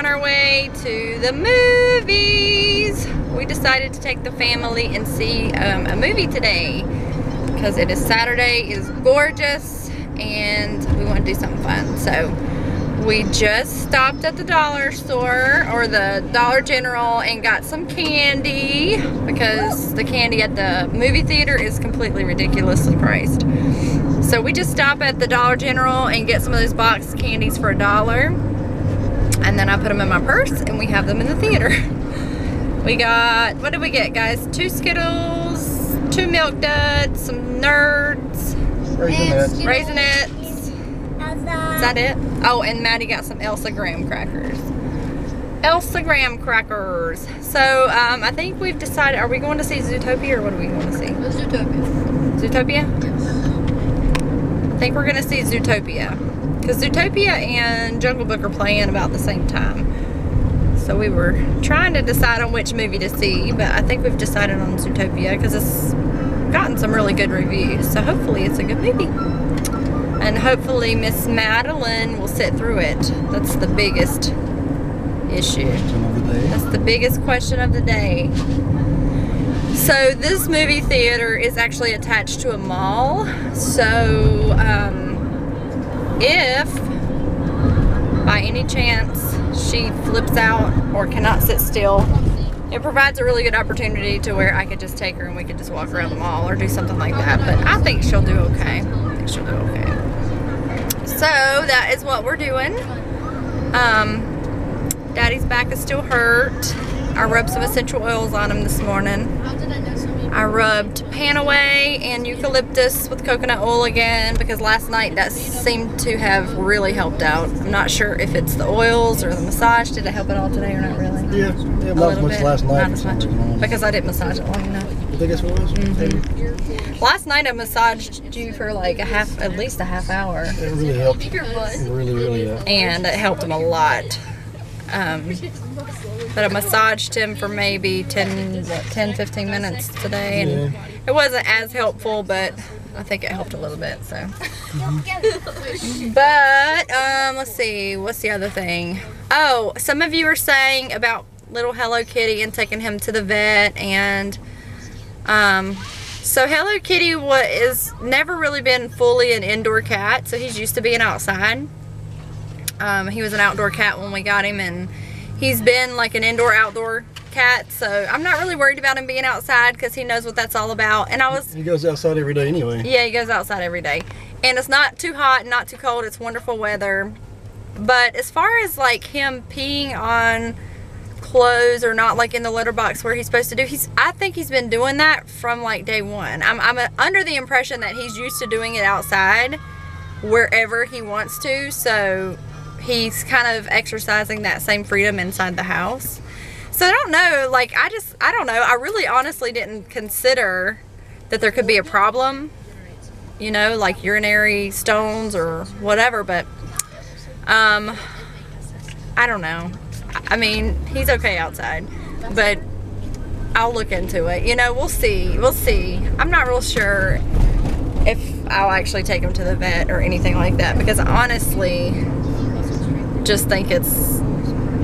on our way to the movies. We decided to take the family and see um, a movie today because it is Saturday, it is gorgeous, and we want to do something fun. So we just stopped at the dollar store or the Dollar General and got some candy because the candy at the movie theater is completely ridiculously priced. So we just stop at the Dollar General and get some of those box candies for a dollar. And then I put them in my purse and we have them in the theater. We got, what did we get guys? Two Skittles, two Milk Duds, some Nerds, Raisinets. Raisinets. Is that it? Oh, and Maddie got some Elsa Graham crackers. Elsa Graham crackers. So, um, I think we've decided, are we going to see Zootopia or what are we going to see? Zootopia? I think we're gonna see Zootopia. Because Zootopia and Jungle Book are playing about the same time. So we were trying to decide on which movie to see, but I think we've decided on Zootopia because it's gotten some really good reviews. So hopefully it's a good movie. And hopefully Miss Madeline will sit through it. That's the biggest issue. That's the biggest question of the day. So this movie theater is actually attached to a mall. So um, if by any chance she flips out or cannot sit still, it provides a really good opportunity to where I could just take her and we could just walk around the mall or do something like that. But I think she'll do okay. I think she'll do okay. So that is what we're doing. Um, Daddy's back is still hurt. I rubbed some essential oils on him this morning. I rubbed Panaway and eucalyptus with coconut oil again because last night that seemed to have really helped out. I'm not sure if it's the oils or the massage. Did it help at all today or not really? Yeah, yeah, A not as little much bit. last night. Not as much reason. because I didn't massage it long enough. I think that's what it was. Mm-hmm. Last night I massaged you for like a half, at least a half hour, It really helped. It really, really helped. and it helped him a lot. Um, but I massaged him for maybe 10, what, 10, 15 minutes today, and it wasn't as helpful, but I think it helped a little bit. So, but um, let's see, what's the other thing? Oh, some of you are saying about little Hello Kitty and taking him to the vet, and um, so Hello Kitty what is never really been fully an indoor cat, so he's used to being outside. Um, he was an outdoor cat when we got him, and he's been like an indoor outdoor cat. So I'm not really worried about him being outside because he knows what that's all about. And I was, He goes outside every day anyway. yeah, he goes outside every day, and it's not too hot, not too cold. It's wonderful weather. But as far as like him peeing on clothes or not like in the litter box where he's supposed to do he's i think he's been doing that from like day one i'm, I'm under the impression that he's used to doing it outside wherever he wants to so he's kind of exercising that same freedom inside the house so i don't know like i just i don't know i really honestly didn't consider that there could be a problem you know like urinary stones or whatever but um i don't know I mean, he's okay outside, but I'll look into it. You know, we'll see. We'll see. I'm not real sure if I'll actually take him to the vet or anything like that because honestly just think it's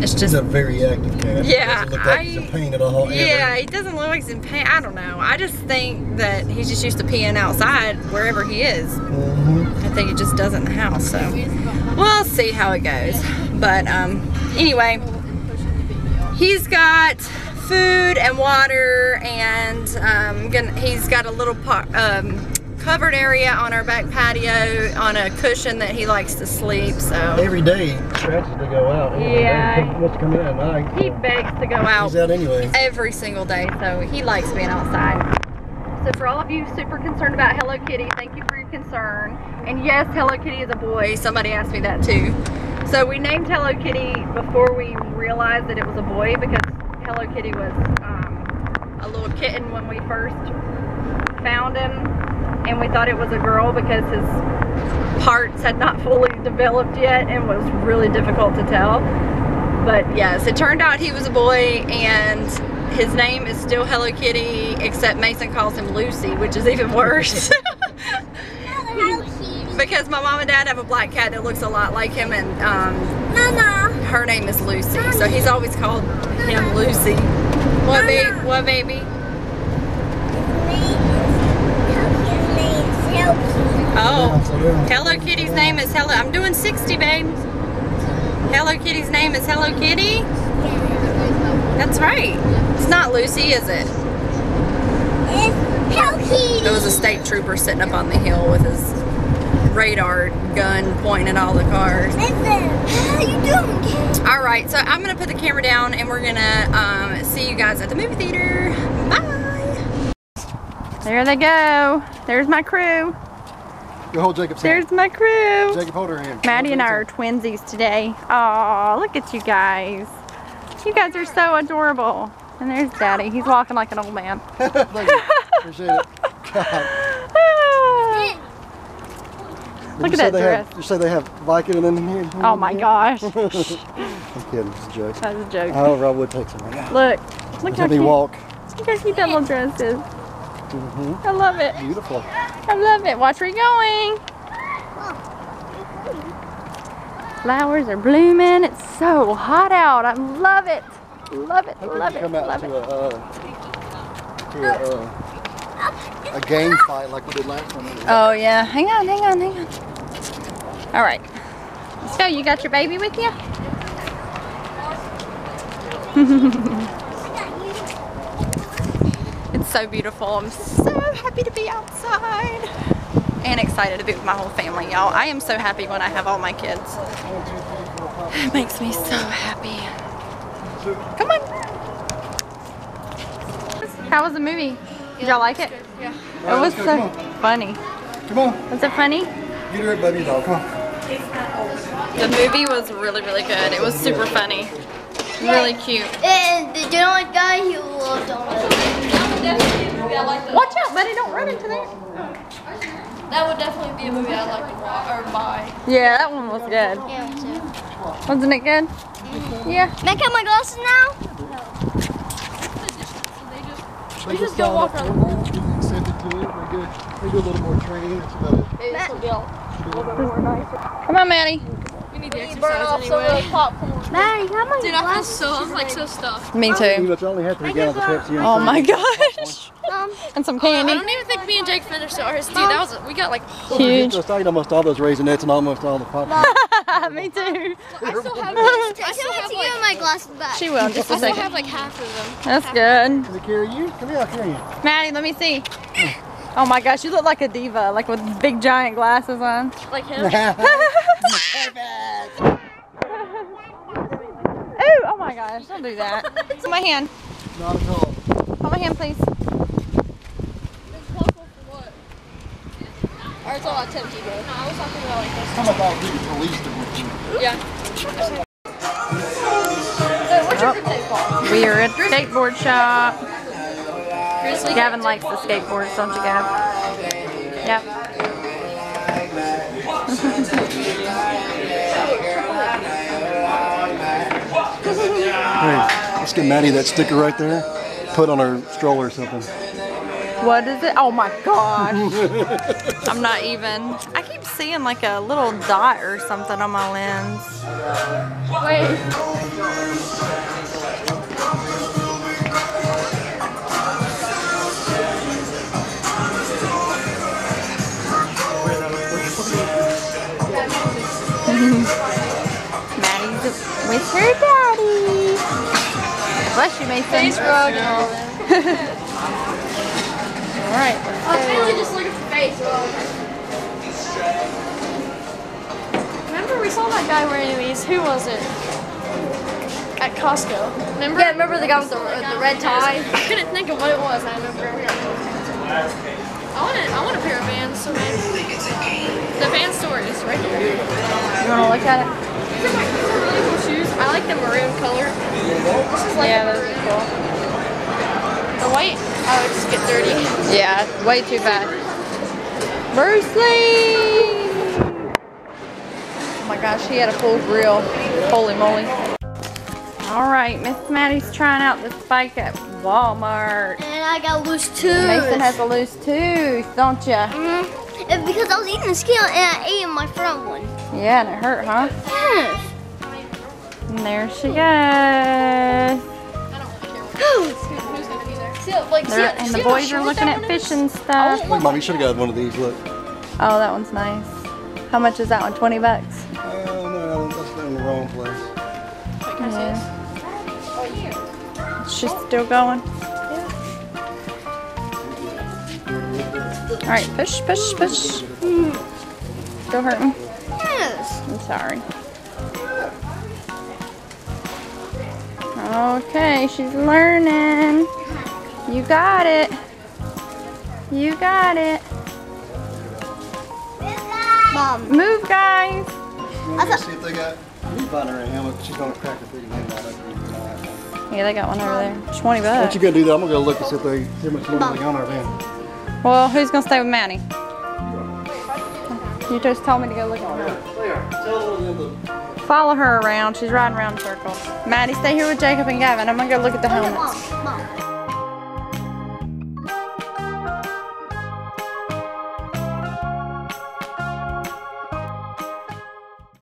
it's just He's a very active cat. He Yeah, doesn't look like he's in pain at all. yeah, ever. he doesn't look like he's in pain. I don't know. I just think that he's just used to peeing outside wherever he is. Mhm. I think he just does it in the house. So we'll see how it goes. But um, anyway, he's got food and water, and um, gonna, he's got a little par- um, covered area on our back patio on a cushion that he likes to sleep. So Every day, he scratches to go out. Yeah. He wants to come in night. he begs to go out He's out anyway. every single day, so he likes being outside. So for all of you super concerned about Hello Kitty, thank you for your concern. And yes, Hello Kitty is a boy. Somebody asked me that too. So we named Hello Kitty before we realized that it was a boy because Hello Kitty was um, a little kitten when we first found him. And we thought it was a girl because his parts had not fully developed yet and was really difficult to tell. But yes, it turned out he was a boy and his name is still Hello Kitty, except Mason calls him Lucy, which is even worse. because my mom and dad have a black cat that looks a lot like him, and um, Mama. her name is Lucy, so he's always called him Lucy. What, ba- what baby? Oh, Hello Kitty's name is Hello. I'm doing 60, babe. Hello Kitty's name is Hello Kitty. That's right. It's not Lucy, is it? It's Hello Kitty. There was a state trooper sitting up on the hill with his radar gun pointing at all the cars. How you doing, kid? All right, so I'm gonna put the camera down and we're gonna um, see you guys at the movie theater. Bye. There they go. There's my crew. Go hold Jacob's hand. There's my crew. Jacob, hold her hand. Maddie and I are twinsies today. Oh, look at you guys. You guys are so adorable. And there's Daddy. He's walking like an old man. Appreciate it. Look at that dress. Have, you say they have Vicodin in them here? Oh my gosh. I'm kidding. It's a joke. That was a joke. However, I would take some right now. Look. Look how Let me cute. walk. Look how cute that little dress is. Hmm I love it. Beautiful. I love it. Watch where you're going. Flowers are blooming. It's so hot out. I love it. Love it. Love it. come out Love to it. a, uh, to a, uh, a game fight like we did last time. Oh yeah. Hang on, hang on, hang on. All right. Let's go. You got your baby with you? it's so beautiful. I'm so happy to be outside. And excited to be with my whole family, y'all. I am so happy when I have all my kids. It makes me so happy. Come on. How was the movie? Did y'all like it? Yeah. It was so funny. Come on. Was it funny? Get her a baby doll. Come on. The movie was really, really good. It was super funny. Really cute. And the donut guy, he loved donuts. Watch out, buddy. Don't run into there. That would definitely be a movie I'd like to watch or buy. Yeah, that one was good. Yeah, me too. Wasn't it good? Mm-hmm. Yeah. Can I get my glasses now? They just go walk around the board. Accepted to it. We're good. We do a little more training. That's about it. Maybe this will be a Come on, Maddie. We need to Burn exercise off some of anyway. the popcorn. Maddie, how much Dude, I feel so, I'm like so stuffed. Me Pretty too. much only had three gallons of Pepsi. and Oh my gosh. Um, And some candy. I don't even think me and Jake finished ours. Dude, that was, we got like, Huge. Just ate almost all those raisinets and almost all the popcorn. Me too. I still have, I still I still have have to give like, my glasses back. She will in just I a still have like half of them. That's good. Can I carry you? Come here, I'll carry you. Maddie, let me see. Oh my gosh, you look like a diva, like with big giant glasses on. Like him. Ooh, oh my gosh, don't do that. Hold my hand. Not at all. Hold my hand, please. Or it's all attempt ego. No, I was talking about like this. How about we police them with? Yeah. Hey, what's your birthday fall? We are at the skateboard shop. Grizzly. Gavin likes the skateboards, don't you, Gav? Yep. Hey, let's get Maddie that sticker right there. Put on her stroller or something. What is it? Oh my gosh. I'm not even. I keep seeing like a little dot or something on my lens. Wait. Maddie's with her daddy. Bless you, Mason. Face rug and all that. All right. I was mainly just looking for face rug. Remember we saw that guy wearing these? Who was it? At Costco. Remember? Yeah, remember the guy with the, the red tie? I couldn't think of what it was. I remember. I want, a, I want a pair of Vans so. The Van store is right here. You want to look at it? Like the maroon color. This is like Yeah, a those maroon. are cool. The white, I would just get dirty. Yeah, way too bad. Bruce Lee! Oh my gosh, he had a full grill. Holy moly. All right, Miss Maddie's trying out this bike at Walmart. And I got loose too. Mason has a loose tooth, don't ya? Mhm. uh, because I was eating the scale and I ate my front one. Yeah, and it hurt, huh? Yes. And there she goes. I don't care who's, who's gonna be there. Like, see, and the boys are looking at fish and stuff. Look, Mom, you should have got one of these. Look. Oh, that one's nice. How much is that one? 20 bucks? Oh no, that's in the wrong place. Wait, can I see this? Is still going? All right, push, push, push. Still hurting? Yes. I'm sorry. Okay, she's learning. You got it. You got it. Mom. Move, guys. You want to go see if they got? You find her a hammock. She's gonna crack the freaking hammock out of Yeah, they got one over there. 20 bucks. What you gonna do? That? I'm gonna go look and see if they see how much money they got on our van. Well, who's gonna stay with Manny? You just told me to go look at her. Tell them Follow her around. She's riding around in circles. Maddie, stay here with Jacob and Gavin. I'm gonna go look at the helmets.